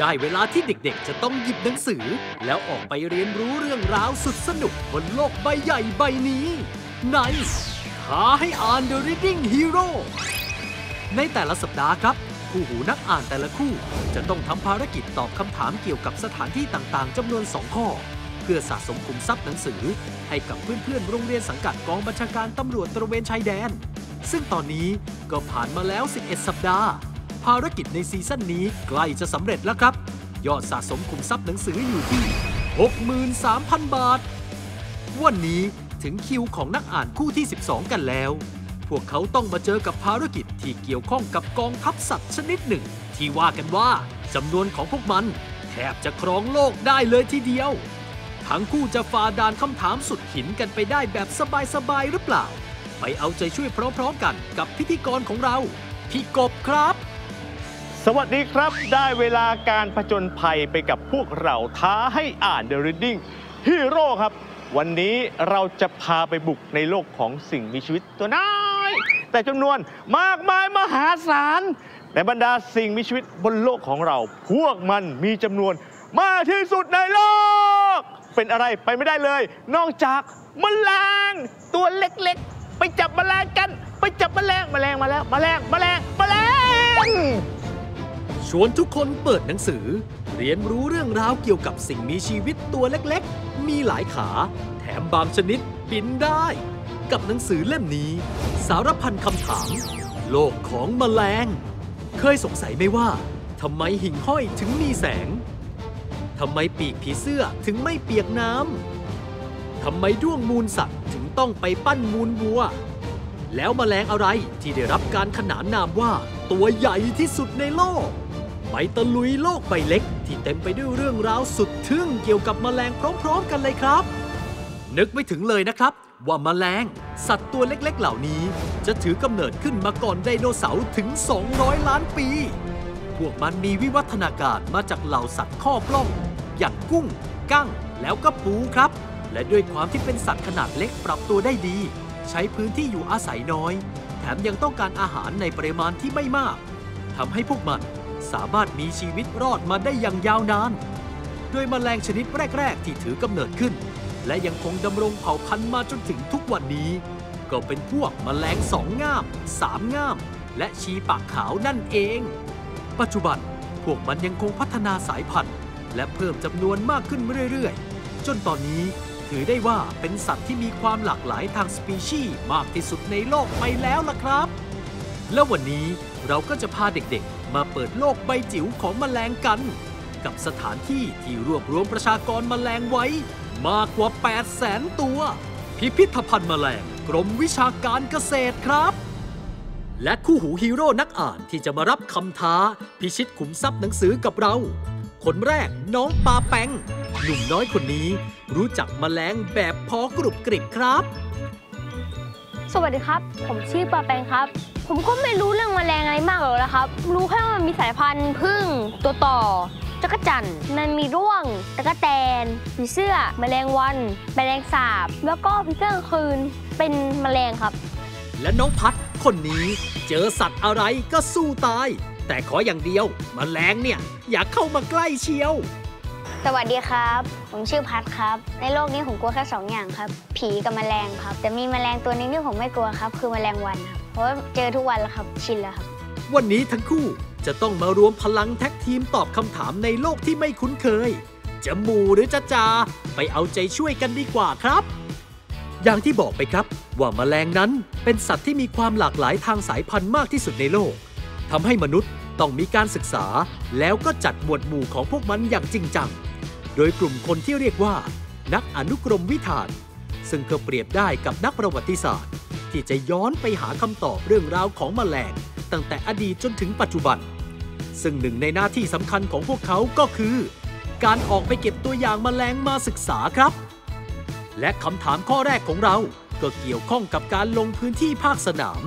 ได้เวลาที่เด็กๆ จะต้องหยิบหนังสือ แล้วออกไปเรียนรู้เรื่องราวสุดสนุกบนโลกใบใหญ่ใบนี้ในหาให้อ่าน The Reading Hero ในแต่ละสัปดาห์ครับ คู่หูนักอ่านแต่ละคู่ จะต้องทำภารกิจตอบคำถามเกี่ยวกับสถานที่ต่างๆจำนวน 2 ข้อ เพื่อสะสมขุมทรัพย์หนังสือ ให้กับเพื่อนๆ โรงเรียนสังกัดกองบัญชาการตำรวจตระเวนชายแดน ซึ่งตอนนี้ก็ผ่านมาแล้ว 11 สัปดาห์ ภารกิจในซีซั่นนี้ใกล้จะสำเร็จแล้วครับ ยอดสะสมขุมทรัพย์หนังสืออยู่ที่ 63,000 บาท วันนี้ถึงคิวของนักอ่านคู่ที่ 12 กันแล้ว พวกเขาต้องมาเจอกับภารกิจที่เกี่ยวข้องกับกองทัพสัตว์ชนิดหนึ่ง ที่ว่ากันว่าจำนวนของพวกมันแทบจะครองโลกได้เลยทีเดียว ทั้งคู่จะฝ่าด่านคำถามสุดหินกันไปได้แบบสบายๆหรือเปล่า ไปเอาใจช่วยพร้อมๆกันกับพิธีกรของเรา พี่กบครับ สวัสดีครับ ได้เวลาการผจญภัยไปกับพวกเราท้าให้อ่าน The Reading Hero ครับ วันนี้เราจะพาไปบุกในโลกของสิ่งมีชีวิตตัวน้อย แต่จำนวนมากมายมหาศาล ในบรรดาสิ่งมีชีวิตบนโลกของเรา พวกมันมีจำนวนมากที่สุดในโลก เป็นอะไรไปไม่ได้เลย นอกจากมแมลงตัวเล็กๆ ไปจับแมลงกัน ไปจับแมลงแมลงมาแล้วแมลงแมลงแมลง ชวนทุกคนเปิดหนังสือ เรียนรู้เรื่องราวเกี่ยวกับสิ่งมีชีวิตตัวเล็กๆ มีหลายขา แถมบางชนิดบินได้ กับหนังสือเล่มนี้ สารพันคำถาม โลกของแมลง เคยสงสัยไหมว่าทำไมหิ่งห้อยถึงมีแสงทำไมปีกผีเสื้อถึงไม่เปียกน้ำทำไมด้วงมูลสัตว์ถึงต้องไปปั้นมูลวัว แล้วแมลงอะไรที่ได้รับการขนานนามว่าตัวใหญ่ที่สุดในโลก ไปตะลุยโลกใบเล็ก ที่เต็มไปด้วยเรื่องราวสุดทึ่งเกี่ยวกับแมลงพร้อมๆ กันเลยครับ นึกไม่ถึงเลยนะครับ ว่าแมลง สัตว์ตัวเล็กๆ เหล่านี้ จะถือกำเนิดขึ้นมาก่อนไดโนเสาร์ถึง 200 ล้านปี พวกมันมีวิวัฒนาการมาจากเหล่าสัตว์ข้อปล้อง อย่างกุ้ง กั้ง แล้วก็ปูครับ และด้วยความที่เป็นสัตว์ขนาดเล็กปรับตัวได้ดี ใช้พื้นที่อยู่อาศัยน้อย แถมยังต้องการอาหารในปริมาณที่ไม่มากทำให้พวกมัน สามารถมีชีวิตรอดมาได้อย่างยาวนาน โดยมแมลงชนิดแรก ๆ ที่ถือกำเนิดขึ้น และยังคงดำรงเผ่าพันธุ์มาจนถึงทุกวันนี้ ก็เป็นพวกมแมลงสองง่ามสามง่าม และชีปากขาวนั่นเอง ปัจจุบันพวกมันยังคงพัฒนาสายพันธุ์ และเพิ่มจำนวนมากขึ้นเรื่อย ๆ จนตอนนี้ถือได้ว่าเป็นสัตว์ที่มีความหลากหลายทางสปีชีส์มากที่สุดในโลกไปแล้วล่ะครับ แล้ววันนี้เราก็จะพาเด็กๆ มาเปิดโลกใบจิ๋วของแมลงกัน กับสถานที่ที่รวบรวมประชากรแมลงไว้ มากกว่า 8 0 0แสนตัว พิพิธภัณฑ์แมลงกรมวิชาการเกษตรครับ และคู่หูฮีโร่นักอ่านที่จะมารับคำท้า พิชิตขุมทรัพย์หนังสือกับเรา คนแรกน้องปาแปงหนุ่มน้อยคนนี้รู้จักแมลงแบบพอกรุบกริบครับ สวัสดีครับ ผมชื่อปาแปงครับ ผมก็ไม่รู้เรื่องแมลงอะไรมากหรอกนะครับ รู้แค่ว่ามันมีสายพันธุ์พึ่ง ตัวต่อจักรจั่นมันมีร่วงตะกแตนผีเสื้อ แมลงวัน แมลงสาบ แล้วก็ผีเสื้อกลางคืน เป็นแมลงครับ และน้องพัดคนนี้เจอสัตว์อะไรก็สู้ตาย แต่ขออย่างเดียวมแมลงเนี่ย อย่าเข้ามาใกล้เชียว สวัสดีครับ ผมชื่อพัดครับ ในโลกนี้ผมกลัวแค่สองอย่างครับ ผีกับแมลงครับ แต่มีแมลงตัวหนึงที่ผมไม่กลัวครับ คือแมลงวันครับ เพราะเจอทุกวันแล้วครับ ชินแล้วครับ วันนี้ทั้งคู่จะต้องมารวมพลังแท็กทีมตอบคำถามในโลกที่ไม่คุ้นเคย จะหมู่หรือจะจา ไปเอาใจช่วยกันดีกว่าครับ อย่างที่บอกไปครับ ว่าแมลงนั้นเป็นสัตว์ที่มีความหลากหลายทางสายพันธุ์มากที่สุดในโลกทำให้มนุษย์ต้องมีการศึกษา แล้วก็จัดหมวดหมู่ของพวกมันอย่างจริงจัง โดยกลุ่มคนที่เรียกว่า นักอนุกรมวิธาน ซึ่งก็เปรียบได้กับนักประวัติศาสตร์ ที่จะย้อนไปหาคำตอบเรื่องราวของแมลง ตั้งแต่อดีตจนถึงปัจจุบัน ซึ่งหนึ่งในหน้าที่สำคัญของพวกเขาก็คือ การออกไปเก็บตัวอย่างแมลงมาศึกษาครับ และคำถามข้อแรกของเราก็เกี่ยวข้องกับการลงพื้นที่ภาคสนาม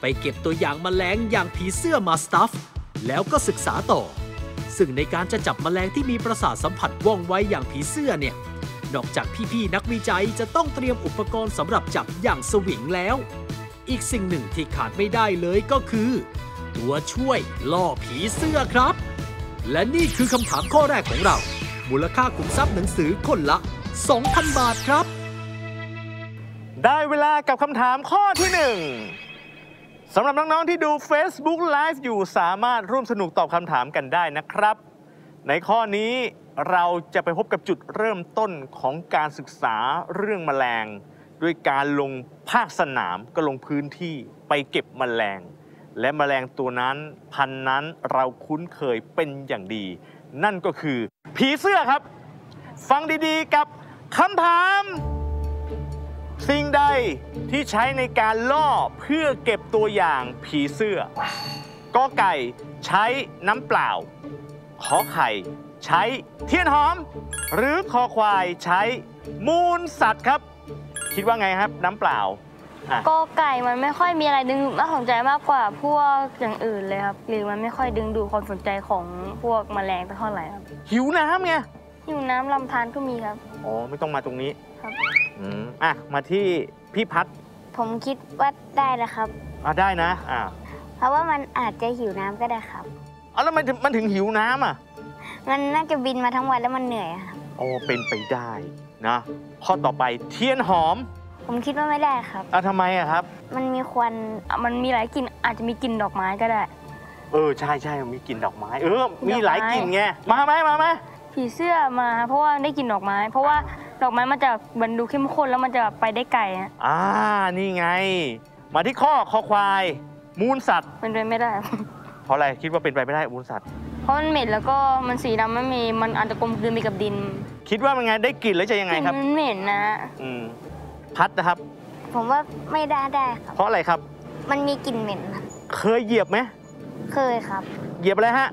ไปเก็บตัวอย่างแมลงอย่างผีเสื้อมาสตัฟแล้วก็ศึกษาต่อ ซึ่งในการจะจับแมลงที่มีประสาทสัมผัสว่องไวอย่างผีเสื้อเนี่ย นอกจากพี่ๆนักวิจัยจะต้องเตรียมอุปกรณ์สำหรับจับอย่างสวิงแล้ว อีกสิ่งหนึ่งที่ขาดไม่ได้เลยก็คือ ตัวช่วยล่อผีเสื้อครับ และนี่คือคำถามข้อแรกของเรา มูลค่าขุมทรัพย์หนังสือคนละ 2,000 บาทครับ ได้เวลากับคำถามข้อที่หนึ่ง สำหรับน้อง ๆ ที่ดู Facebook Live อยู่สามารถร่วมสนุกตอบคำถามกันได้นะครับ ในข้อนี้เราจะไปพบกับจุดเริ่มต้นของการศึกษาเรื่องแมลง ด้วยการลงภาคสนามก็ลงพื้นที่ไปเก็บแมลง และแมลงตัวนั้นพันนั้นเราคุ้นเคยเป็นอย่างดี นั่นก็คือผีเสื้อครับ ฟังดีๆกับคำถาม สิ่งใด ที่ใช้ในการล่อเพื่อเก็บตัวอย่างผีเสื้อกอไก่ใช้น้ำเปล่า ขอไข่ใช้เทียนหอม หรือคอควายใช้มูลสัตว์ครับ คิดว่าไงครับ น้ำเปล่าอะกอไก่มันไม่ค่อยมีอะไรดึงดูดน่าสนใจมากกว่าพวกอย่างอื่นเลยครับหรือมันไม่ค่อยดึงดูดความสนใจของพวกแมลงเท่าไหร่ครับหิวน้ำไงอยู่น้ำลำธารก็มีครับ อ๋อ ไม่ต้องมาตรงนี้ครับ อืมอะ มาที่ พี่พัดผมคิดว่าได้นะครับอะได้นะอะเพราะว่ามันอาจจะหิวน้ำก็ได้ครับเอาแล้วมันถึงมันถึงหิวน้ำอะ มันน่าจะบินมาทั้งวันแล้วมันเหนื่อยอะครับโอ้เป็นไปได้นะข้อต่อไปเทียนหอม ผมคิดว่าไม่ได้ครับอะทำไมอะครับ มันมีควันอะมันมีหลายกลิ่นอาจจะมีกลิ่นดอกไม้ก็ได้ เออใช่ใช่มีกลิ่นดอกไม้ เออ มีดอกไม้หลายกลิ่นไงมาไหมมาไหม ผีเสื้อมาเพราะว่าได้กลิ่นดอกไม้ เพราะว่าดอกไม้มันจะบรรดูเข้มข้นแล้วมันจะไปได้ไกลฮะอ่า นี่ไง มาที่ข้อคอควาย มูลสัตว์ เป็นไปไม่ได้ เพราะอะไรคิดว่าเป็นไปไม่ได้มูลสัตว์ เพราะมันเหม็นแล้วก็มันสีดำไม่มีมันอาจจะกลมกลืนไปกับดินคิดว่ามันไงได้กลิ่นแล้วจะยังไงครับ มันเหม็นนะ อืมพัดนะครับ ผมว่าไม่ได้ได้ครับ เพราะอะไรครับ มันมีกลิ่นเหม็นครับเคยเหยียบไหมเคยครับ เหยียบอะไรฮะ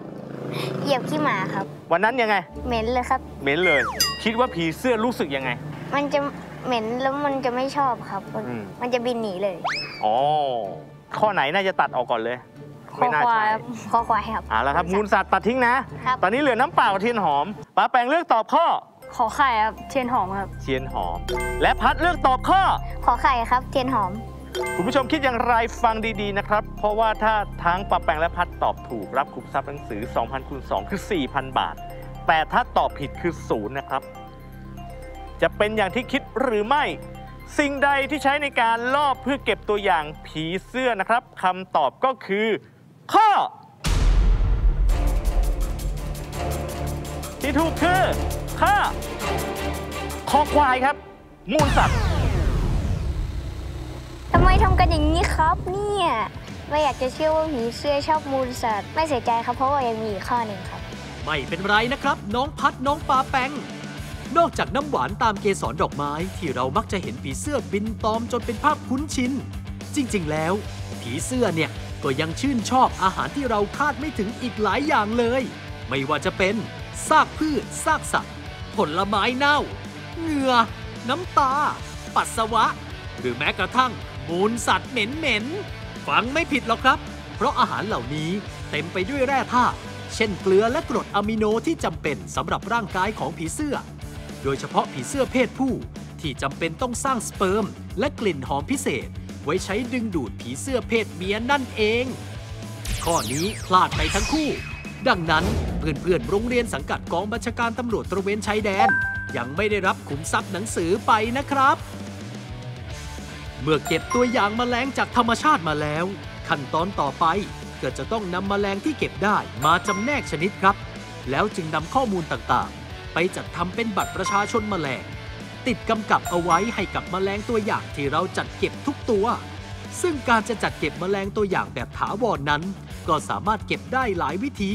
เหยียบขี้หมาครับ วันนั้นยังไง เหม็นเลยครับ เหม็นเลย คิดว่าผีเสื้อรู้สึกยังไง มันจะเหม็นแล้วมันจะไม่ชอบครับ มันอืม มันจะบินหนีเลยอ๋อข้อไหนน่าจะตัดออกก่อนเลยคอไม่น่าควาใช่ยคอควายครับ เอาละครับมูลสัตว์ตัดทิ้งนะ ครับ ตอนนี้เหลือน้ำเปล่ากับเทียนหอมป้าแปงเลือกตอบข้อขอไข่ครับเทียนหอมครับ เทียนหอม และพัดเลือกตอบข้อ ขอไข่ครับ เทียนหอม คุณผู้ชมคิดอย่างไรฟังดีๆนะครับ เพราะว่าถ้าทั้งปะแปงและพัดตอบถูกรับคุมทรัพย์หนังสือ 2,000คูณ2คือ 4,000 บาท แต่ถ้าตอบผิดคือศูนย์นะครับ จะเป็นอย่างที่คิดหรือไม่ สิ่งใดที่ใช้ในการลอบเพื่อเก็บตัวอย่างผีเสื้อนะครับคำตอบก็คือ ข้อ ที่ถูกคือข้อคอควายครับ มูลสัตว์ ทำไมทำกันอย่างนี้ครับเนี่ยไม่อยากจะเชื่อว่าผีเสื้อชอบมูลสัตว์ไม่เสียใจครับเพราะว่ายังมีอีกข้อหนึ่งครับ ไม่เป็นไรนะครับ น้องพัดน้องปาแปงนอกจากน้ำหวานตามเกสรดอกไม้ที่เรามักจะเห็นผีเสื้อบินตอมจนเป็นภาพคุ้นชิน จริง ๆ แล้ว ผีเสื้อเนี่ยก็ยังชื่นชอบอาหารที่เราคาดไม่ถึงอีกหลายอย่างเลย ไม่ว่าจะเป็นซากพืชซากสัตว์ ผลไม้เน่า เหงื่อ น้ำตา ปัสสาวะ หรือแม้กระทั่ง มูลสัตว์เหม็นๆ ฟังไม่ผิดหรอกครับ เพราะอาหารเหล่านี้เต็มไปด้วยแร่ธาตุ เช่นเกลือและกรดอะมิโนที่จำเป็นสำหรับร่างกายของผีเสื้อ โดยเฉพาะผีเสื้อเพศผู้ที่จำเป็นต้องสร้างสเปิร์มและกลิ่นหอมพิเศษ ไว้ใช้ดึงดูดผีเสื้อเพศเมียนั่นเอง ข้อนี้พลาดไปทั้งคู่ ดังนั้นเพื่อนๆโรงเรียนสังกัดกองบัญชาการตำรวจตระเวนชายแดน ยังไม่ได้รับขุมทรัพย์หนังสือไปนะครับ เมื่อเก็บตัวอย่างแมลงจากธรรมชาติมาแล้ว ขั้นตอนต่อไปก็จะต้องนำแมลงที่เก็บได้มาจำแนกชนิดครับ แล้วจึงนำข้อมูลต่างๆ ไปจัดทำเป็นบัตรประชาชนแมลง ติดกำกับเอาไว้ให้กับแมลงตัวอย่างที่เราจัดเก็บทุกตัว ซึ่งการจะจัดเก็บแมลงตัวอย่างแบบถาวรนนั้น ก็สามารถเก็บได้หลายวิธี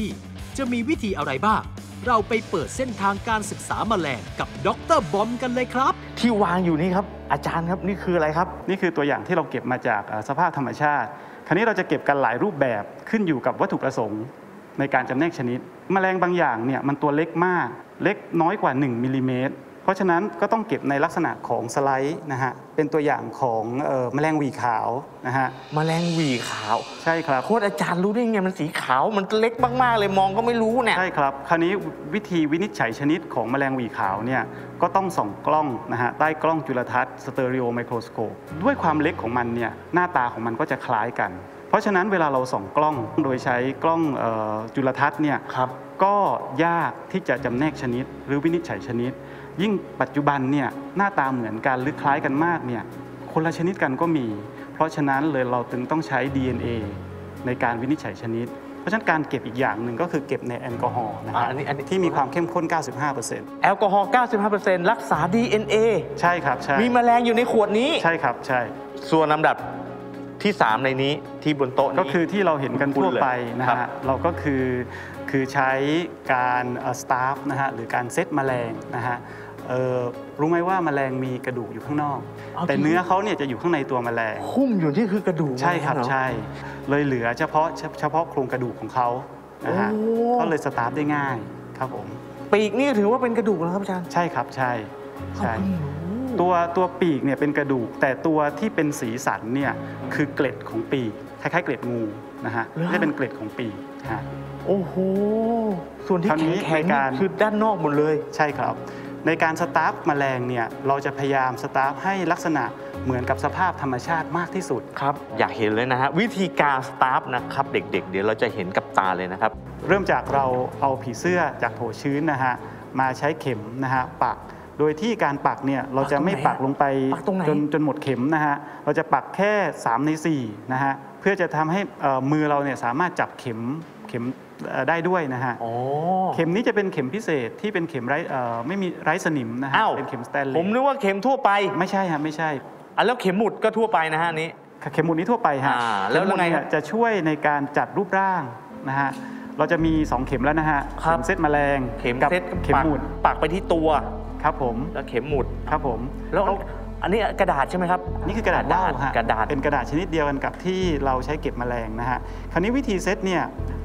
จะมีวิธีอะไรบ้าง เราไปเปิดเส้นทางการศึกษาแมลงกับดรบอมกันเลยครับ ที่วางอยู่นี่ครับ อาจารย์ครับนี่คืออะไรครับ นี่คือตัวอย่างที่เราเก็บมาจากเอ่อสภาพธรรมชาติ คราวนี้เราจะเก็บกันหลายรูปแบบขึ้นอยู่กับวัตถุประสงค์ ในการจำแนกชนิด แมลงบางอย่างเนี่ยมันตัวเล็กมาก เล็กน้อยกว่า 1มิลลิเมตร เพราะฉะนั้นก็ต้องเก็บในลักษณะของสไลด์นะฮะเป็นตัวอย่างของเอ่อแมลงหวีขาวนะฮะแมลงหวีขาว ใช่ครับโค้ดอาจารย์รู้ได้ไงมันสีขาวมันเล็กมากๆเลยมองก็ไม่รู้เนี่ยใช่ครับคราวนี้วิธีวินิจฉัยชนิดของแมลงหวีขาวเนี่ยก็ต้องส่องกล้องนะฮะใต้กล้องจุลทรรศน์สเตอริโอไมโครสโคปด้วยความเล็กของมันเนี่ยหน้าตาของมันก็จะคล้ายกัน เพราะฉะนั้นเวลาเราส่องกล้องโดยใช้กล้องเอ่อจุลทรรศน์เนี่ยครับก็ยากที่จะจำแนกชนิด หรือวินิจฉัยชนิด ยิ่งปัจจุบันเนี่ยหน้าตาเหมือนกันหรือคล้ายกันมากเนี่ยคนละชนิดกันก็มี เพราะฉะนั้นเลยเราจึงต้องใช้ DNA ในการวินิจฉัยชนิด เพราะฉะนั้นการเก็บอีกอย่างหนึ่งก็คือเก็บในแอลกอฮอล์นะคอ่ารับอันนี้อันนี้ที่มีความเข้มข้น 95%แอลกอฮอล์95%รักษา DNA ใช่ครับใช่มีแมลงอยู่ในขวดนี้ใช่ครับใช่ส่วนลำดับที่ 3 ในนี้ที่บนโต๊ะนี้ก็คือที่เราเห็นกันทั่วไปนะครัฮะบเราก็คือ คือใช้การสตาฟนะฮะหรือการเซตแมลงนะฮะเอ่อรู้ไหมว่าแมลงมีกระดูกอยู่ข้างนอก แต่เนื้อเขาเนี่ยจะอยู่ข้างในตัวแมลงหุ้มอยู่ที่คือกระดูกใช่ครับเหอใช่ เลยเหลือเฉพาะเฉเฉพาะโครงกระดูกของเขานะฮะโอ้ก็เลยสตาฟได้ง่ายครับผมปีกนี่ถือว่าเป็นกระดูกแล้วครับอาจารย์ใช่ครับใช่ใช่โอ้โหตัวตัวปีกเนี่ยเป็นกระดูก แต่ตัวที่เป็นสีสันเนี่ยคือเกล็ดของปีกคล้ายๆเกล็ดงูนะฮะไม่ได้เป็นเกล็ดของปีกฮะ โอ้โห ส่วนที่คราวนี้แข็งในๆการนี่คือด้านนอกหมดเลย ใช่ครับ ในการสตาฟแมลงเนี่ย เราจะพยายามสตาฟให้ลักษณะเหมือนกับสภาพธรรมชาติมากที่สุดครับ อยากเห็นเลยนะฮะ วิธีการสตาฟนะครับ เด็กๆ เดี๋ยวเราจะเห็นกับตาเลยนะครับ เริ่มจากเราเอาผีเสื้อจากโถชื้นนะฮะ มาใช้เข็มนะฮะปักโดยที่การปักเนี่ยเราจะไม่ปักลงไปปักตรงไหนจนจนหมดเข็มนะฮะ เราจะปักแค่ 3 ใน4นะฮะ เพื่อจะทำให้เอ่อมือเราเนี่ยสามารถจับเข็มเข็มเอ่อ ได้ด้วยนะฮะอ๋อเข็มนี้จะเป็นเข็มพิเศษที่เป็นเข็มไร้เอ่อไม่มีไร้สนิมนะฮะอ้าวเป็นเข็มสแตนเลผมสนึกว่าเข็มทั่วไปไม่ใช่ฮะไม่ใช่อะแล้วเข็มหมุดก็ทั่วไปนะฮะอันนี้เข็มหมุดนี้ทั่วไปฮะอ่าแล้วเข็มหมุดยังไงเนี่ครัยบจะช่วยในการจัดรูปร่างนะฮะเราจะมี 2 เข็มแล้วนะฮะครับเข็มเซตแมลงเข็มกับเซตเข็มปักหมุดปักไปที่ตัวครับผมแล้วเข็มหมุดครับผมแล้ว อันนี้กระดาษใช่ไหมครับ นี่คือกระดาษว่าวฮะกระดาษเป็นกระดาษชนิดเดียวกันกับที่เราใช้เก็บแมลงนะฮะคราวนี้วิธีเซตเนี่ย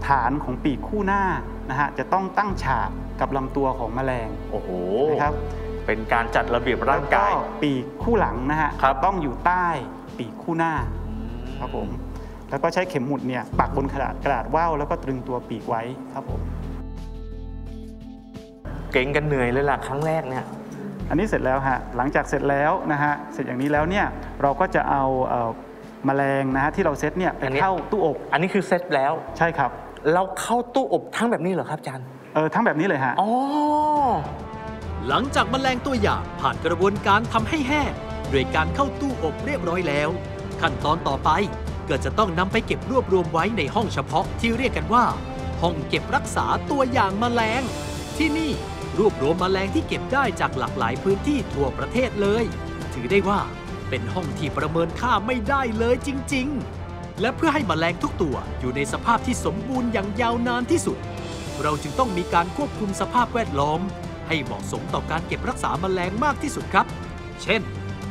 ฐานของปีกคู่หน้านะฮะจะต้องตั้งฉากกับลำตัวของแมลงโอ้โหนะครับเป็นการจัดระเบียบร่างกายแล้วปีกคู่หลังนะฮะครับต้องอยู่ใต้ปีกคู่หน้าครับผมแล้วก็ใช้เข็มหมุดเนี่ยปักบนกระดาษกระดาษว่าวแล้วก็ตรึงตัวปีกไว้ครับผมเก่งกันเหนื่อยเลยล่ะครั้งแรกเนี่ย อันนี้เสร็จแล้วฮะหลังจากเสร็จแล้วนะฮะเสร็จอย่างนี้แล้วเนี่ยเราก็จะเอาเอ่อแมลงนะฮะที่เราเซตเนี่ยไปอันนี้เข้าตู้อบ อันนี้คือเซ็ตแล้วใช่ครับ เราเข้าตู้อบทั้งแบบนี้เหรอครับอาจารย์เออทั้งแบบนี้เลยฮะอ๋อหลังจากแมลงตัวอย่างผ่านกระบวนการทำให้แห้งด้วยการเข้าตู้อบเรียบร้อยแล้ว ขั้นตอนต่อไปก็จะต้องนำไปเก็บรวบรวมไว้ในห้องเฉพาะที่เรียกกันว่า ห้องเก็บรักษาตัวอย่างแมลงที่นี่ รวบรวมแมลงที่เก็บได้จากหลากหลายพื้นที่ทั่วประเทศเลย ถือได้ว่าเป็นห้องที่ประเมินค่าไม่ได้เลยจริง ๆ และเพื่อให้แมลงทุกตัวอยู่ในสภาพที่สมบูรณ์อย่างยาวนานที่สุด เราจึงต้องมีการควบคุมสภาพแวดล้อม ให้เหมาะสมต่อการเก็บรักษาแมลงมากที่สุดครับ เช่น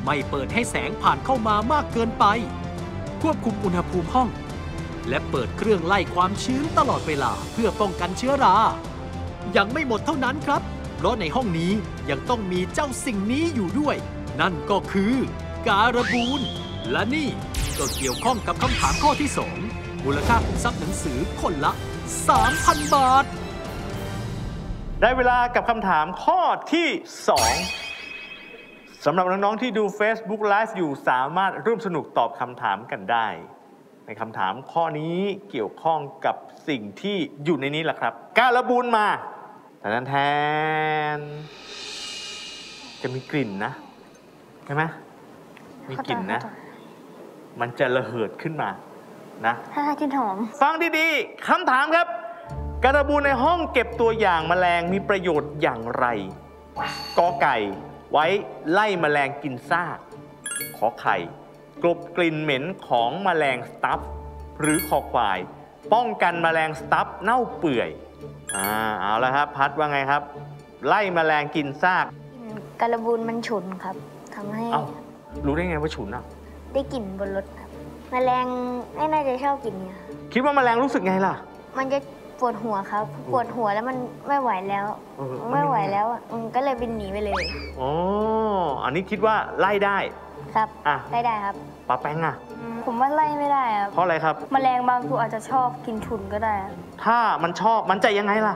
ไม่เปิดให้แสงผ่านเข้ามามากเกินไป ควบคุมอุณหภูมิห้อง และเปิดเครื่องไล่ความชื้นตลอดเวลาเพื่อป้องกันเชื้อรายังไม่หมดเท่านั้นครับ เพราะในห้องนี้ยังต้องมีเจ้าสิ่งนี้อยู่ด้วย นั่นก็คือการบูน และนี่ก็เกี่ยวข้องกับคำถามข้อที่ 2 มูลค่าคุมทรัพย์หนังสือคนละ 3,000 บาท ได้เวลากับคำถามข้อที่ 2สำหรับน้องๆที่ดู Facebook Live อยู่สามารถร่วมสนุกตอบคำถามกันได้ ในคำถามข้อนี้เกี่ยวข้องกับสิ่งที่อยู่ในนี้แหละครับ การระบูนมา แต่นั้นแทน จะมีกลิ่นนะ ใช่ไหมมีกลิ่นนะ มันจะระเหิดขึ้นมานะถ้ากินหอม ฟังดีๆคำถามครับการบูนในห้องเก็บตัวอย่างแมลงมีประโยชน์อย่างไรกอไก่ไว้ไล่แมลงกินซาก ขอไข่ กลบกลิ่นเหม็นของแมลงสตัฟหรือคอควาย ป้องกันแมลงสตัฟเน่าเปื่อย อ่าเอาละครับ พัดว่าไงครับ ไล่แมลงกินซากการบูนมันฉุนครับทำให้เอ้ารู้ได้ไงว่าฉุนอะ ได้กลิ่นบนรถครับ แมลงไม่น่าจะชอบกลิ่นเนี่ยครับคิดว่าแมลงรู้สึกไงล่ะ มันจะปวดหัวครับปวดหัวแล้วมันไม่ไหวแล้ว เออ ไม่ไหวแล้วอะมันก็เลยบินหนีไปเลย อ๋ออันนี้คิดว่าไล่ได้ ครับ อะได้ได้ครับ ปลาแป้งอะ ผมว่าไล่ไม่ได้ครับเพราะอะไรครับ แมลงบางตัวอาจจะชอบกินทุนก็ได้ครับถ้ามันชอบมันจะยังไงล่ะ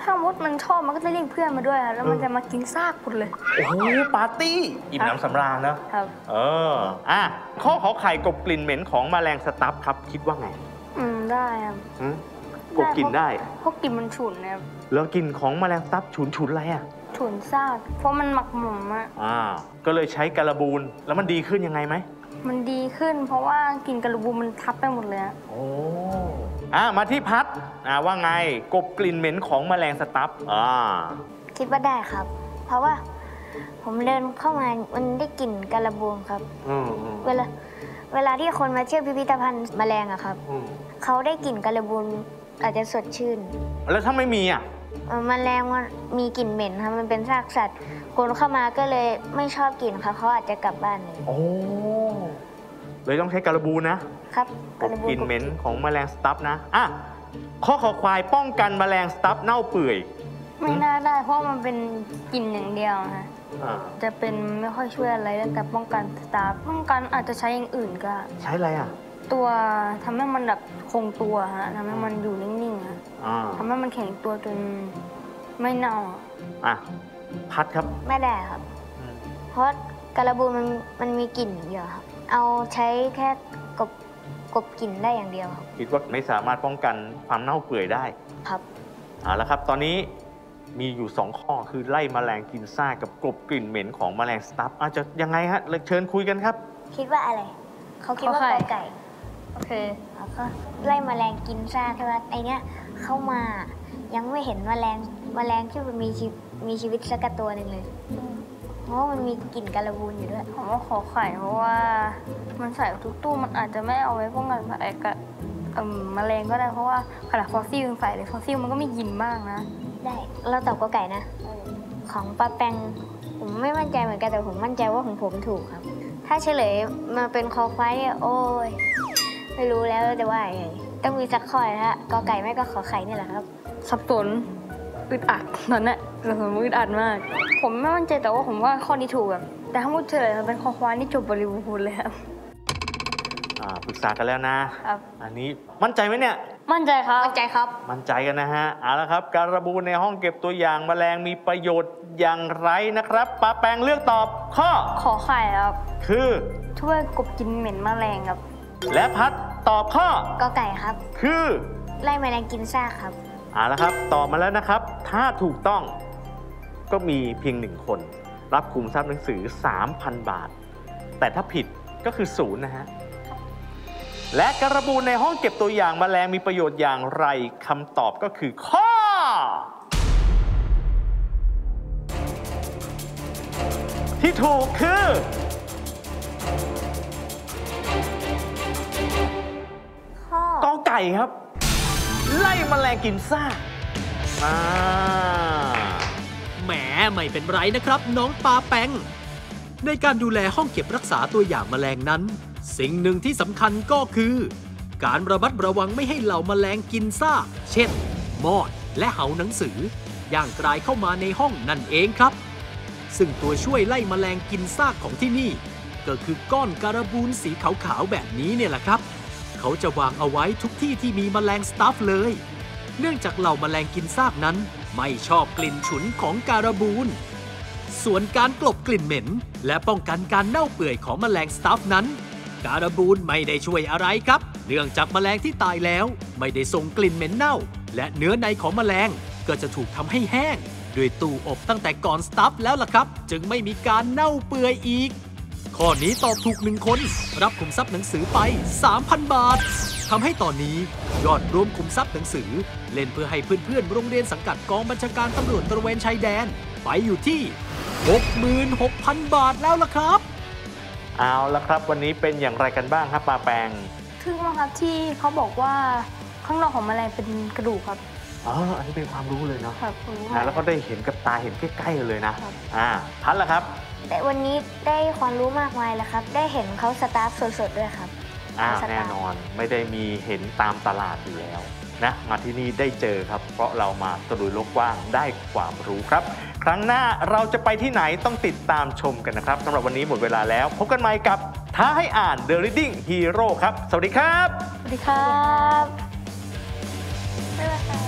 ถ้ามดมันชอบมันก็จะเรียกเพื่อนมาด้วยครับแล้วมันจะมากินซากคุณเลย โอ้โหปาร์ตี้อิ่มน้ำสำราญนะ ครับ เออ อะ ข้อขอไข่กบกลิ่นเหม็นของแมลงสตัฟครับ คิดว่าไงอืมได้ครับหืมกบกินได้ เพราะกลิ่นมันฉุนนะครับ แล้วกินของแมลงสตับฉุนฉุนๆอะไรอะ ฉุนซากเพราะมันหมักหมมอะอ่าก็เลยใช้การบูนแล้วมันดีขึ้นยังไงไหม มันดีขึ้น เพราะว่ากลิ่นกระบูมันทับไปหมดเลยอะโอ้อ่ามาที่พัดอ่าว่าไงกบกลิ่นเหม็นของแมลงสตับอ่าคิดว่าได้ครับ เพราะว่า ผมเดินเข้ามามันได้กลิ่นการบูนครับ อืมอืมเวลาเวลาที่คนมาเที่ยวพิพิธภัณฑ์แมลงอะครับ อืมเขาได้กลิ่นการบูนอาจจะสดชื่น แล้วถ้าไม่มีอะ เอ่อแมลงมันมีกลิ่นเหม็นครับมันเป็นซากสัตว์คนเข้ามาก็เลยไม่ชอบกลิ่นครับเขาอาจจะกลับบ้านเลยโอ้เลยต้องใช้การบูนนะครับกบกลิ่นเหม็นของแมลงสตับนะอะข้อขอควายป้องกันแมลงสตับเน่าเปื่อยไม่น่าได้ เพราะมันเป็นกลิ่นอย่างเดียวฮะอ่าจะเป็นไม่ค่อยช่วยอะไรเรื่องการป้องกันสตาร์ฟป้องกันอาจจะใช้อย่างอื่นก็ ใช้อะไรอะ ตัวทำให้มันแบบคงตัวฮะทำให้มันอยู่นิ่งๆฮะอ่า ทำให้มันแข็งตัวจนไม่เน่าอะอะพัดครับ ไม่ได้ครับ เพราะการบูนมันมันมีกลิ่นอย่างเดียวครับ เอาใช้แค่กบกบกลิ่นได้อย่างเดียวครับ คิดว่าไม่สามารถป้องกันความเน่าเปื่อยได้ ครับเอาละครับ ตอนนี้มีอยู่ 2 ข้อคือไล่แมลงกินซ่ากกับกลบกลิ่นเหม็นของแมลงสตับอาจจะยังไงฮะเชิญคุยกันครับ คิดว่าอะไร เขาคิดว่ากอไก่ โอเคแล้วก็ไล่แมลงกินซากใช่ไหมไอเนี้ย เข้ามา ยังไม่เห็นแมลงแมลงที่มันมีชีวิตมีชีวิตสักกระตัวหนึ่งเลยเพราะว่ามันมีกลิ่นการบูนอยู่ด้วยผมว่าขอไข่เพราะว่ามันใส่ทุกตู้มันอาจจะไม่เอาไว้ป้องกันไอ้กะเอิ่มแมลงก็ได้เพราะว่าขนาดฟอสซิลยังใส่เลยฟอสซิลมันก็ไม่ยินมากนะ ได้เราตอบกอไก่นะ ของปลาแปงผมไม่มั่นใจเหมือนกันแต่ผมมั่นใจว่าของผมถูกครับ ถ้าเฉลยมาเป็นคอควายเนี่ยโอ้ยไม่รู้แล้วจะว่ายังไง ต้องมีสักข้อนะฮะกอไก่ไม่ก็ขอไข่นี่แหละครับ สับสนอึดอัดตอนนั้นสับสนอึดอัดมาก ผมไม่มั่นใจแต่ว่าผมว่าข้อนี้ถูกแบบแต่ถ้าพูดเฉลยมันเป็นคอควายนี่จบบริบูรณ์เลยครับอ่าปรึกษากันแล้วนะครับ อันนี้มั่นใจไหมเนี่ย มั่นใจครับ มั่นใจครับ มั่นใจกันนะฮะเอาละครับ การระบูนในห้องเก็บตัวอย่างแมลงมีประโยชน์อย่างไรนะครับปาแปงเลือกตอบข้อขอไข่ครับ คือ ช่วยกบกินเหม็นแมลงครับ และพัด ตอบข้อกอไก่ครับ คือไล่แมลงกินซากครับเอาละครับ ตอบมาแล้วนะครับ ถ้าถูกต้องก็มีเพียงหนึ่งคน รับคุมทรัพย์หนังสือ 3,000 บาท แต่ถ้าผิดก็คือศูนย์นะฮะ และการระบูนในห้องเก็บตัวอย่างแมลงมีประโยชน์อย่างไรคำตอบก็คือข้อ ที่ถูกคือ ไก่ครับ ไล่แมลงกินซากอ่าแหมไม่เป็นไรนะครับ น้องปาแปงในการดูแลห้องเก็บรักษาตัวอย่างแมลงนั้น สิ่งหนึ่งที่สำคัญก็คือ การระมัดระวังไม่ให้เหล่าแมลงกินซากเช่น มอดและเหาหนังสือย่างกลายเข้ามาในห้องนั่นเองครับ ซึ่งตัวช่วยไล่แมลงกินซากของที่นี่ ก็คือก้อนการบูนสีขาวๆแบบนี้เนี่ยแหละครับ เขาจะวางเอาไว้ทุกที่ที่มีแมลงสตัฟเลย เนื่องจากเหล่าแมลงกินซากนั้น ไม่ชอบกลิ่นฉุนของการบูนส่วนการกลบกลิ่นเหม็น และป้องกันการเน่าเปื่อยของแมลงสตัฟนั้น การบูนไม่ได้ช่วยอะไรครับ เนื่องจากแมลงที่ตายแล้ว ไม่ได้ส่งกลิ่นเหม็นเน่า และเนื้อในของแมลงก็จะถูกทำให้แห้ง ด้วยตู้อบตั้งแต่ก่อนสตัฟแล้วล่ะครับ จึงไม่มีการเน่าเปื่อยอีก ข้อนี้ตอบถูกหนึ่งคน รับขุมทรัพย์หนังสือไป 3,000 บาททำให้ตอนนี้ยอดรวมขุมทรัพย์หนังสือ เล่นเพื่อให้เพื่อนๆ โรงเรียนสังกัดกองบัญชาการตำรวจตระเวนชายแดน ไปอยู่ที่ 66,000 บาทแล้วล่ะครับ เอาละครับ วันนี้เป็นอย่างไรกันบ้างครับปาแปงทึ่งมากครับที่เขาบอกว่าข้างนอกของแมลงเป็นกระดูกครับอ๋ออันนี้เป็นความรู้เลยเนาะครับผมรู้นะแล้วก็ได้เห็นกับตาเห็นใกล้ๆเลยนะครับ อ่าพัดละครับ แต่วันนี้ได้ความรู้มากมายแล้วครับ ได้เห็นเขาสตาฟสดๆด้วยครับอ่าสตาร์แน่นอนไม่ได้มีเห็นตามตลาดอยู่แล้วนะมาที่นี่ได้เจอครับ เพราะเรามาตะลุยโลกกว้างได้ความรู้ครับ ครั้งหน้าเราจะไปที่ไหนต้องติดตามชมกันนะครับสำหรับวันนี้หมดเวลาแล้ว พบกันใหม่กับท้าให้อ่าน The Reading Hero ครับ สวัสดีครับ สวัสดีครับบ๊ายบาย